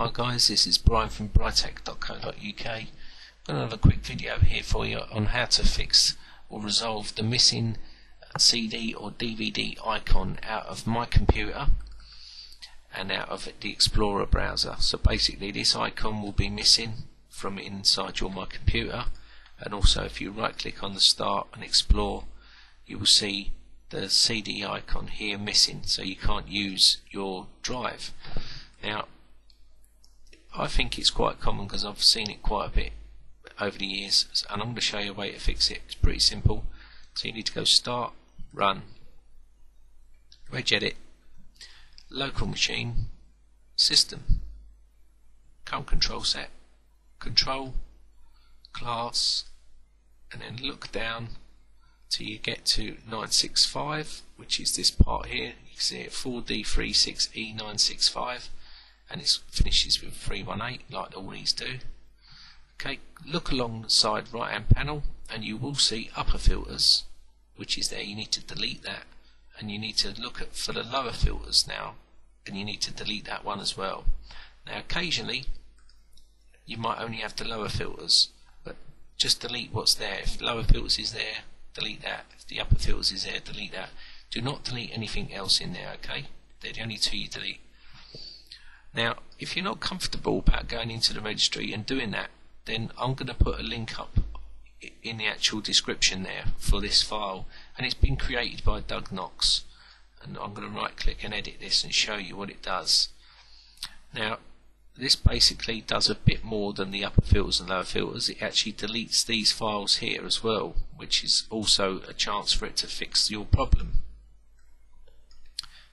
Hi guys, this is Brian from britec.co.uk. I'm quick video here for you on how to fix or resolve the missing CD or DVD icon out of my computer and out of the Explorer browser. So basically this icon will be missing from inside your My Computer and also if you right click on the start and explore you will see the CD icon here missing so you can't use your drive. Now I think it's quite common because I've seen it quite a bit over the years and I'm going to show you a way to fix it. It's pretty simple. So you need to go start, run, regedit, local machine, system, current control set, control, class, and then look down till you get to 965 which is this part here. You can see it 4D36E965 and it finishes with 318 like all these do. Okay, look along the side right hand panel and you will see upper filters which is there. You need to delete that and you need to look at for the lower filters now and you need to delete that one as well. Now occasionally you might only have the lower filters but just delete what's there. If lower filters is there, delete that. If the upper filters is there, delete that. Do not delete anything else in there, okay? They're the only two you delete. Now, if you're not comfortable about going into the registry and doing that, then I'm going to put a link up in the actual description there for this file and it's been created by Doug Knox and I'm going to right click and edit this and show you what it does. Now this basically does a bit more than the upper filters and lower filters. It actually deletes these files here as well which is also a chance for it to fix your problem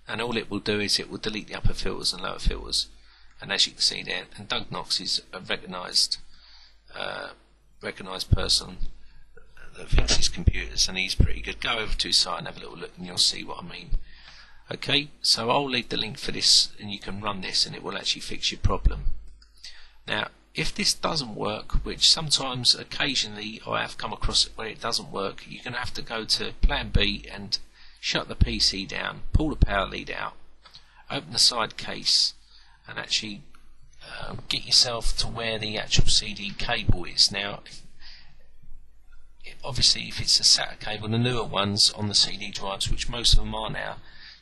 and all it will do is it will delete the upper filters and lower filters. And as you can see there and Doug Knox is a recognized uh, recognized person that fixes computers and he's pretty good. Go over to his site and have a little look and you'll see what I mean. Okay so I'll leave the link for this and you can run this and it will actually fix your problem. Now if this doesn't work which sometimes occasionally I have come across it where it doesn't work you're going to have to go to plan B and shut the PC down, pull the power lead out, open the side case and actually uh, get yourself to where the actual CD cable is. Now obviously if it's a SATA cable, the newer ones on the CD drives, which most of them are now,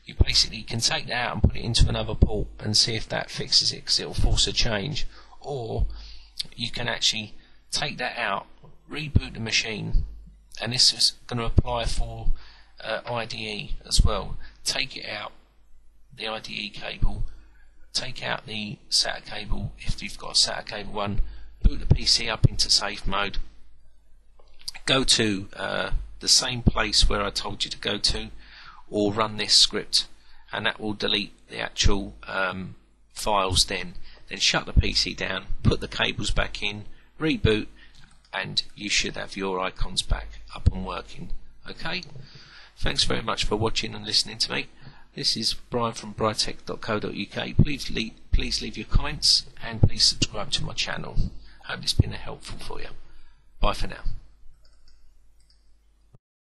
you basically can take that out and put it into another port and see if that fixes it because it will force a change or you can actually take that out, reboot the machine and this is going to apply for uh, IDE as well. Take it out, the IDE cable, take out the SATA cable if you've got a SATA cable one, boot the PC up into safe mode, go to uh, the same place where I told you to go to, or run this script, and that will delete the actual um, files then. Then shut the PC down, put the cables back in, reboot, and you should have your icons back up and working. Okay? Thanks very much for watching and listening to me. This is Brian from britec.co.uk. Please leave, please leave your comments and please subscribe to my channel. I hope it's been helpful for you. Bye for now.